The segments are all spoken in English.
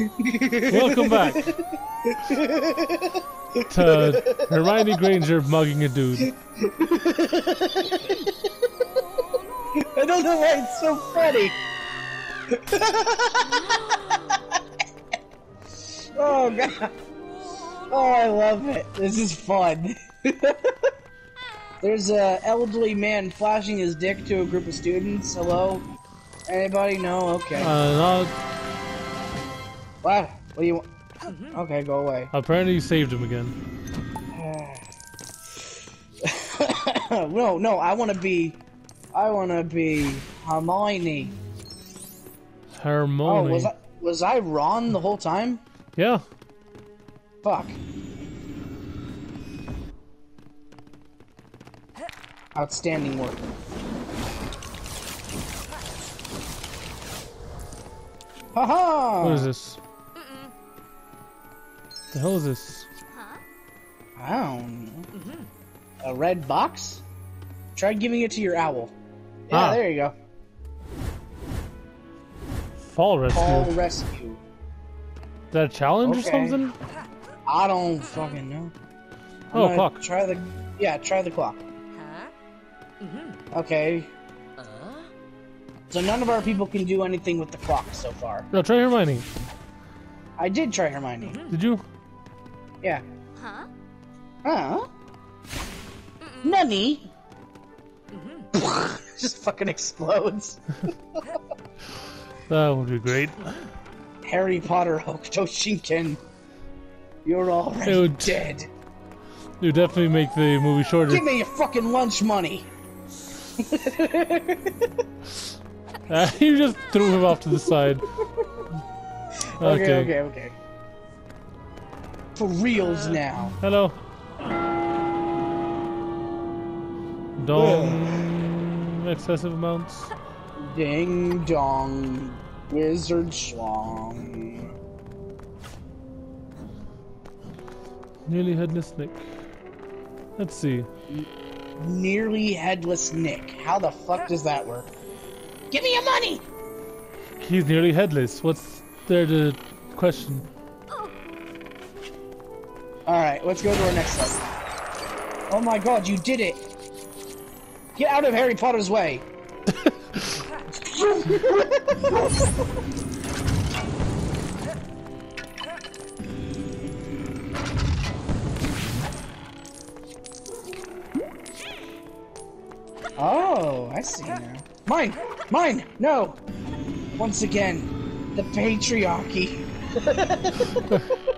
Welcome back to Hermione Granger mugging a dude. I don't know why it's so funny. oh god. Oh, I love it. This is fun. There's a elderly man flashing his dick to a group of students. Hello? Anybody? No? Okay. Uh, what? What do you want? Mm-hmm. Okay, go away. apparently you saved him again. no, no, I want to be... I want to be Hermione. Hermione. Oh, was I, was I Ron the whole time? Yeah. Fuck. Outstanding work. Haha! What is this? The hell is this? Huh? I don't know. A red box? Try giving it to your owl. Yeah, Ah. there you go. Fall rescue. Call rescue. Is that a challenge or something? I don't fucking know. I'm Oh, gonna fuck. Try the. Yeah, try the clock. Huh? Mhm. Okay. Uh? So none of our people can do anything with the clock so far. No, try Hermione. I did try Hermione. Did you? Yeah. Huh? huh nani Just fucking explodes. That would be great. Harry Potter Hokuto Shinken. You're already Dude. dead. It would definitely make the movie shorter. Give me your fucking lunch money. Uh, you just threw him off to the side. Okay, Okay. okay, okay. For reals now. Hello. Dong. Excessive amounts. Ding dong. Wizard schlong. Nearly headless Nick. Let's see. Nearly headless Nick. How the fuck does that work? Give me your money! He's nearly headless. What's there to question? Alright, let's go to our next level. Oh my god, you did it! Get out of Harry Potter's way! oh, I see now. Mine! Mine! No! Once again, the patriarchy.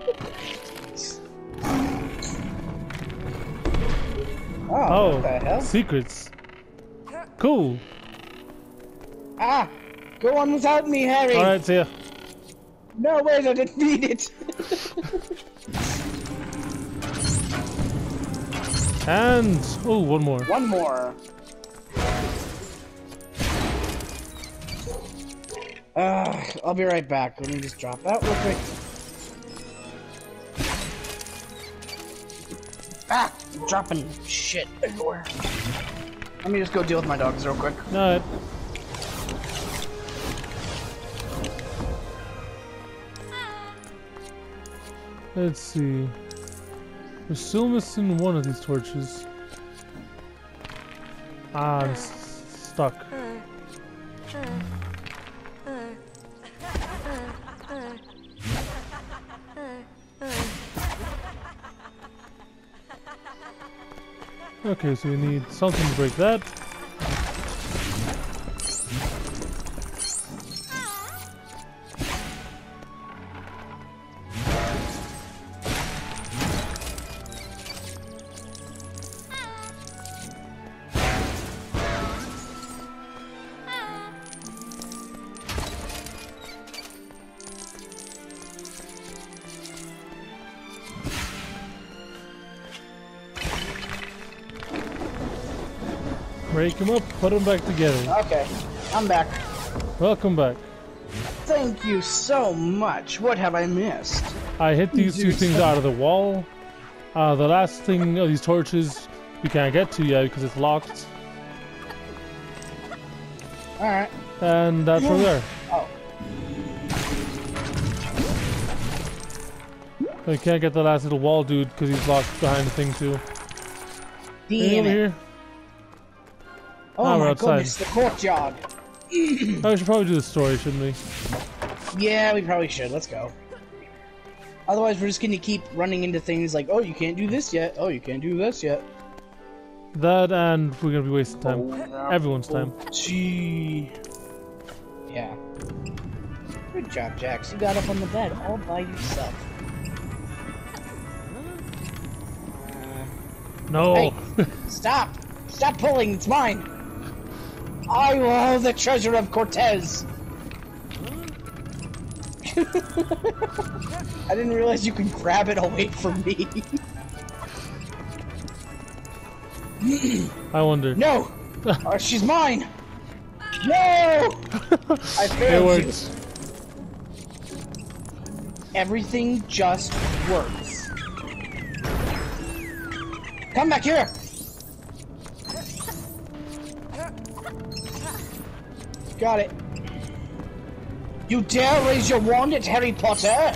Oh, Oh, what the hell? secrets. Cool. Ah! Go on without me, Harry! Alright, see ya. No, wait, I didn't need it! And oh, one more. One more. Uh, I'll be right back. Let me just drop that real quick. Dropping shit everywhere. Let me just go deal with my dogs real quick. Alright. Let's see. We're still missing one of these torches. Ah, I'm s- stuck. Okay, so we need something to break that. Break them up, put them back together. Okay, I'm back. Welcome back. Thank you so much. What have I missed? I hit these two things out of the wall. Uh, the last thing of these torches we can't get to yet because it's locked. Alright. And that's from there. Oh. I can't get the last little wall dude because he's locked behind the thing too. Damn over it. here? Oh we're my outside. goodness, the courtyard. Oh, we should probably do the story, shouldn't we? Yeah, we probably should. Let's go. Otherwise, we're just gonna keep running into things like, oh, you can't do this yet. Oh, you can't do this yet. That and we're gonna be wasting time. Oh, Everyone's time. Oh, gee. Yeah. Good job, Jax. You got up on the bed all by yourself. No. Hey. Stop! Stop pulling! It's mine! I will have the treasure of Cortez! I didn't realize you could grab it away from me. I wonder. no! Oh, she's mine! No! I It failed you. works. Everything just works. Come back here! Got it. You dare raise your wand at Harry Potter?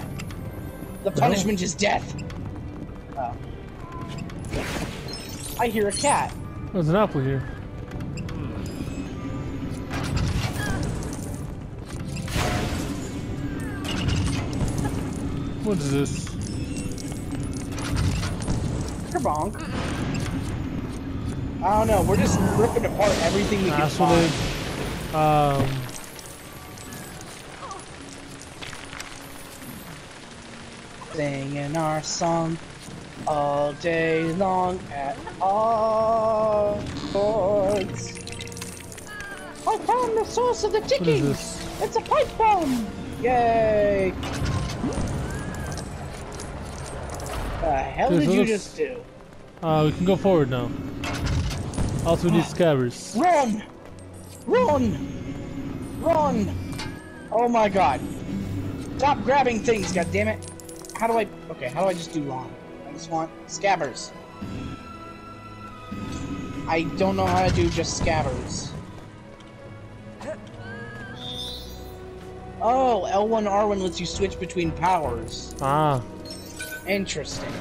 The punishment is death. Oh. I hear a cat. There's an apple here. What is this? Kerbonk. I don't know, we're just ripping apart everything we can find. Um. Singing our song all day long at all chords. I found the source of the ticking! It's a pipe bomb! Yay! What The hell did you just do? Uh, we can go forward now. Also, we need scabbers. Run! Run! Run! Oh my god. Stop grabbing things, God damn it! How do I... Okay, how do I just do wrong? I just want scabbers. I don't know how to do just scabbers. Oh, L1 R1 lets you switch between powers. Ah. Interesting.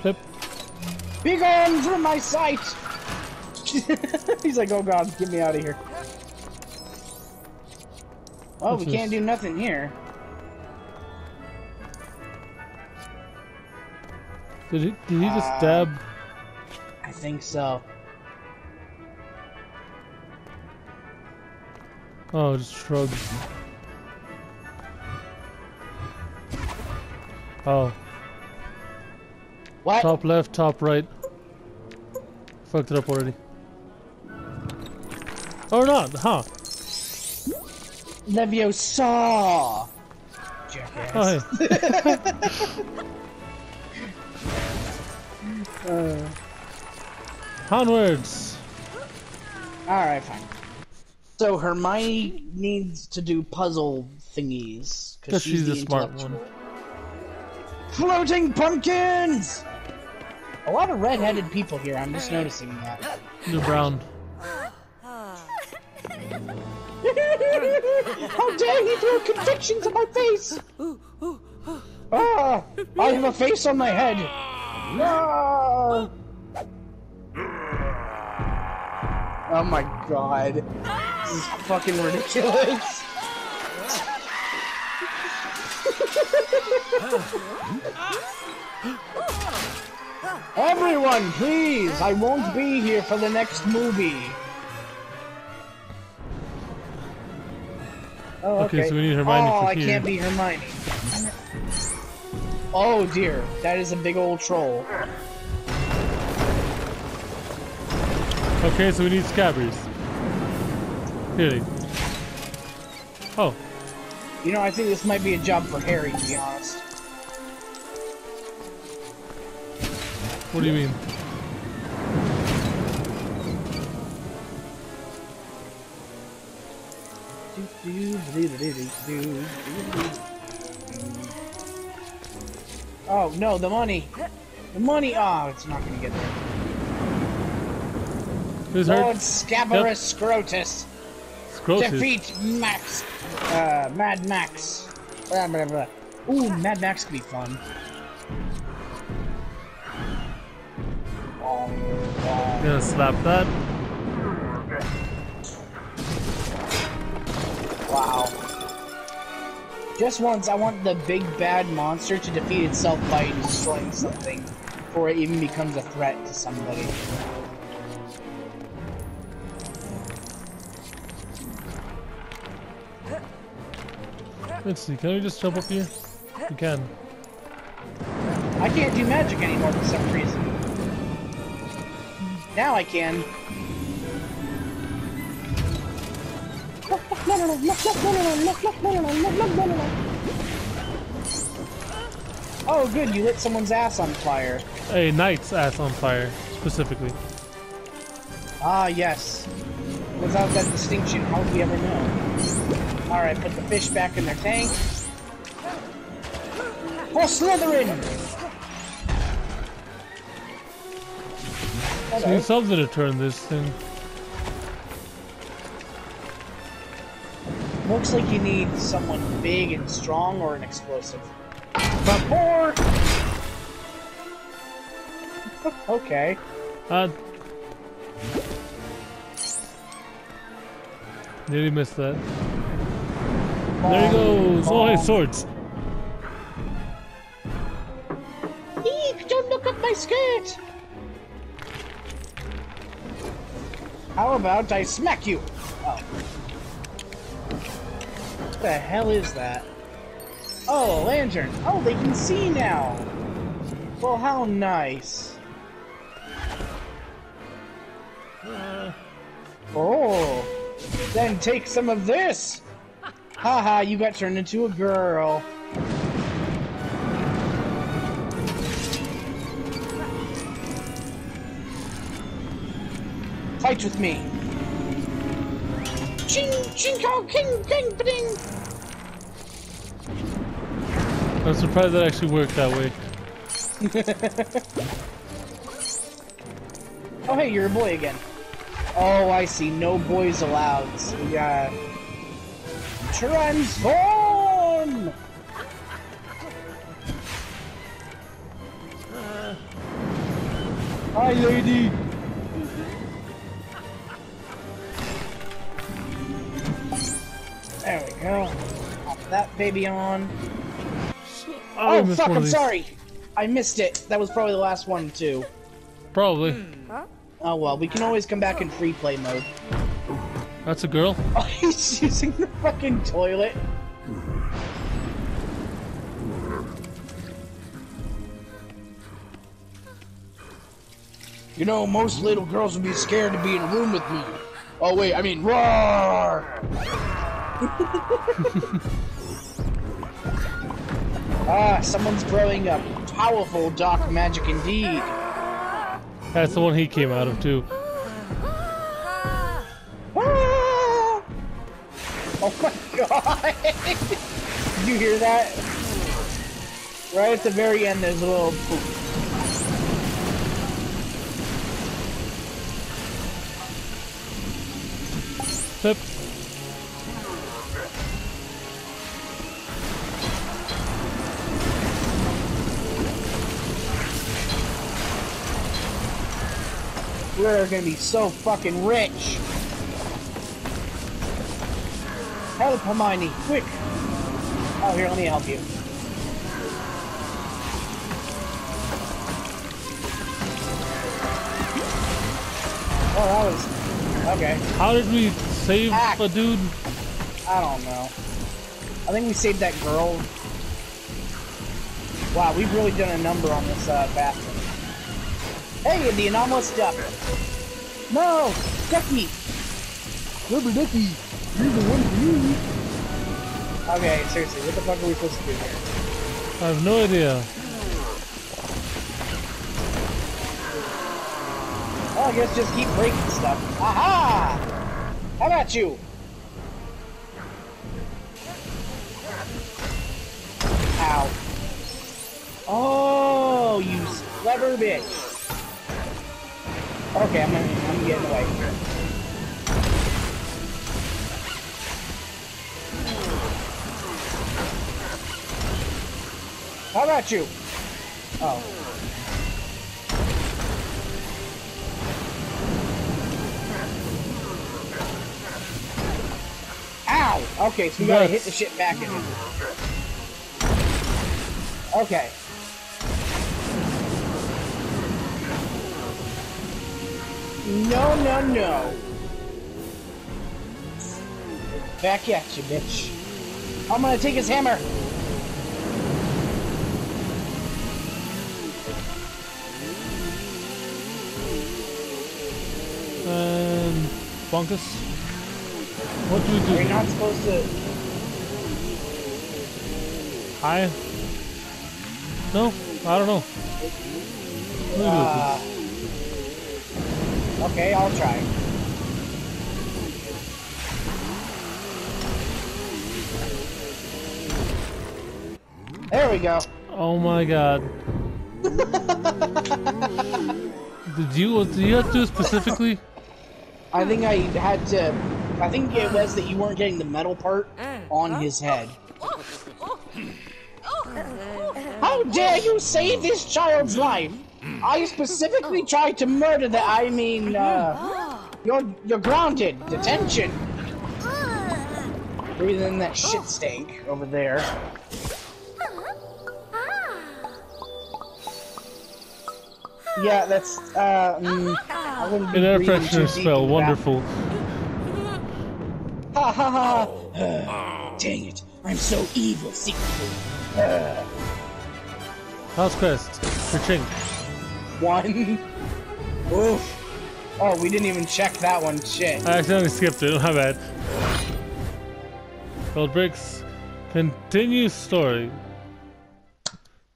Flip. Be gone from my sight! He's like, oh god, get me out of here. Oh, What's we can't this? do nothing here. Did he, did he just Uh, stab? I think so. Oh, just shrugged. Oh. What? Top left, top right. Fucked it up already. Or not, huh? Leviosa! Jackass. Oh, hey. Uh, Onwards! Alright, fine. So Hermione needs to do puzzle thingies. Because she's the the smart one. Floating pumpkins! A lot of red-headed people here, I'm just noticing that. You're brown. How dare he throw convictions in my face! Ah! I have a face on my head! No! Oh my god. This is fucking ridiculous. Everyone, please! I won't be here for the next movie. Oh, Okay, okay. so we need Hermione Oh, I here. can't be Hermione. Oh dear, that is a big old troll. Okay, so we need scabbers. Clearly. Oh, You know, I think this might be a job for Harry, to be honest. what do you mean? Oh no, the money! The money! Oh, it's not gonna get there. Who's Lord hurt? Scabarus Scrotus! Scrotus. Defeat Max! Uh, Mad Max! Blah, blah, blah. Ooh, Mad Max could be fun. Gonna slap that. Just once, I want the big bad monster to defeat itself by destroying something before it even becomes a threat to somebody. Let's see, can we just jump up here? We can. I can't do magic anymore for some reason. Now I can. Oh, good, you lit someone's ass on fire. A knight's ass on fire, specifically. Ah, yes. Without that distinction, how would we ever know? Alright, put the fish back in their tank. For Slytherin! So Hello. need something to turn this thing. Looks like you need someone big and strong or an explosive. But okay. Ah. Nearly missed that. There he goes. Oh, his swords. Eek, don't look up my skirt! How about I smack you? The hell is that? Oh, a lantern. Oh, they can see now. Well, how nice. Uh, oh, then take some of this. Haha, you got turned into a girl. Fight with me. Ching, ching, kong, king, king, ding. I'm surprised that actually worked that way. Oh, hey, you're a boy again. Oh, I see. No boys allowed. So we got transform. Uh. Hi, lady. There we go. Pop that baby on. I Oh, fuck, I'm sorry. I missed it. That was probably the last one, too. Probably. Hmm. Oh well, we can always come back in free play mode. That's a girl. Oh, he's using the fucking toilet. You know, most little girls would be scared to be in a room with me. Oh wait, I mean, roar! ah, someone's growing up. Powerful dark magic indeed. That's the one he came out of too. Ah! Oh my god! Did you hear that? Right at the very end, there's a little poop. We're gonna be so fucking rich. Help Hermione, quick! Oh, here, let me help you. Oh, that was okay. How did we save Hack. a dude? I don't know. I think we saved that girl. Wow, we've really done a number on this uh, bathroom. Hey, the anomalous duck. No, Ducky. Rubber Ducky, you're the one for me. Okay, seriously, what the fuck are we supposed to do here? I have no idea. Oh, I guess just keep breaking stuff. Aha! How about you? Ow. Oh, you clever bitch. Okay, I'm gonna, I'm getting away. How about you? Oh. Ow! Okay, so we gotta hit the shit back in. Okay. No, no, no. Back at you, bitch. I'm gonna take his hammer. And Bunkus. What do we do? You're not supposed to. I. No, I don't know. Uh, okay, I'll try. There we go. Oh my god. did you did you have to do it specifically? I think I had to. I think it was that you weren't getting the metal part on his head. How dare you save this child's life? I specifically tried to murder the. I mean, uh, you're you're grounded. Detention. Breathing in that shit stank over there. Yeah, that's uh. Mm, I wouldn't be An air freshener deep spell, into that. wonderful. Ha ha ha! Dang it! I'm so evil secretly. House quest For Chink. One. Oof. Oh, we didn't even check that one. Shit. I accidentally skipped it, my bad. Gold Bricks. Continue story.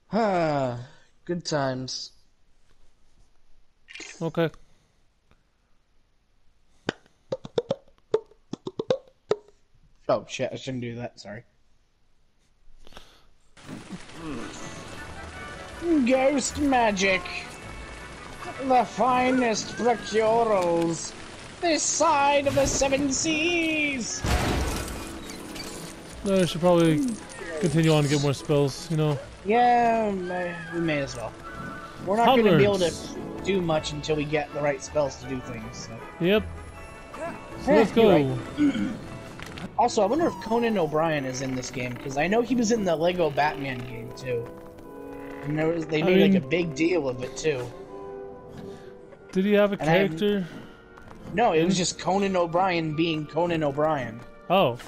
Huh. Good times. Okay. Oh shit! I shouldn't do that. Sorry. Hmm. Ghost magic. The finest procurals. This side of the seven seas. No, I should probably continue on to get more spells, you know. Yeah, we may as well. We're not going to be able to do much until we get the right spells to do things. So. Yep. So let's go. right. Also, I wonder if Conan O'Brien is in this game because I know he was in the Lego Batman game too. And there was, they I made like a big deal of it too. Did he have a And I haven't- character? No, it was just Conan O'Brien being Conan O'Brien. Oh.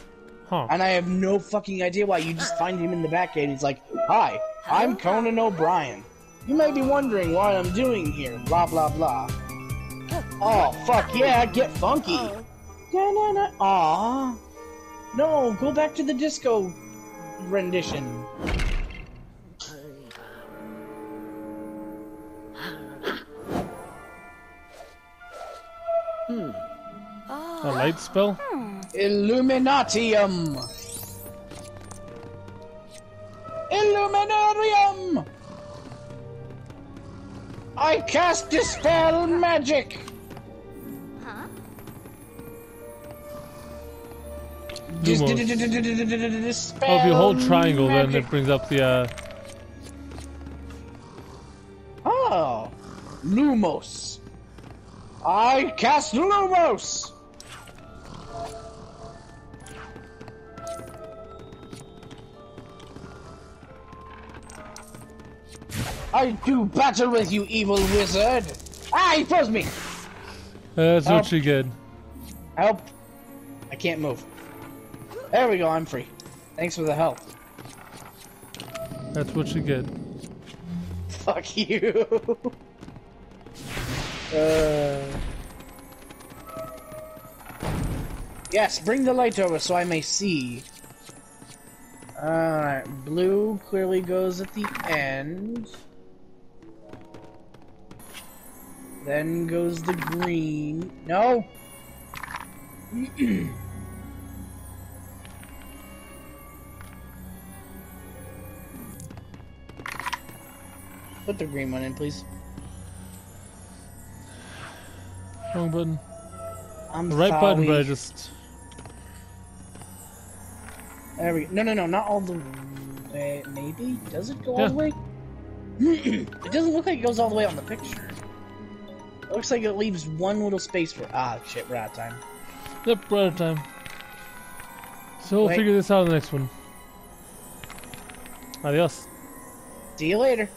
Huh. And I have no fucking idea why. You just find him in the back and he's like, Hi, I'm Conan O'Brien. You may be wondering what I'm doing here, blah blah blah. Oh, fuck yeah, get funky. Da-na-na. Aw. No, go back to the disco rendition. Oh. A light spell? Hmm. Illuminatium! Illuminarium! I cast Dispel Magic! Huh? If you hold triangle, magic. then it brings up the, uh... Oh! Lumos! I cast Lumos! I do battle with you, evil wizard! Ah, he froze me! That's Help. what you get. Help! I can't move. There we go, I'm free. Thanks for the help. That's what you get. Fuck you. uh... Yes, bring the light over so I may see. Alright, blue clearly goes at the end. Then goes the green. No! Put the green one in, please. Wrong button. I'm The right button, but I just... There we No, no, no, not all the Wait, maybe? Does it go all the way? it doesn't look like it goes all the way on the picture. Looks like it leaves one little space for. Ah, shit, we're out of time. Yep, we're out of time. So we'll Wait. figure this out in the next one. Adios. See you later.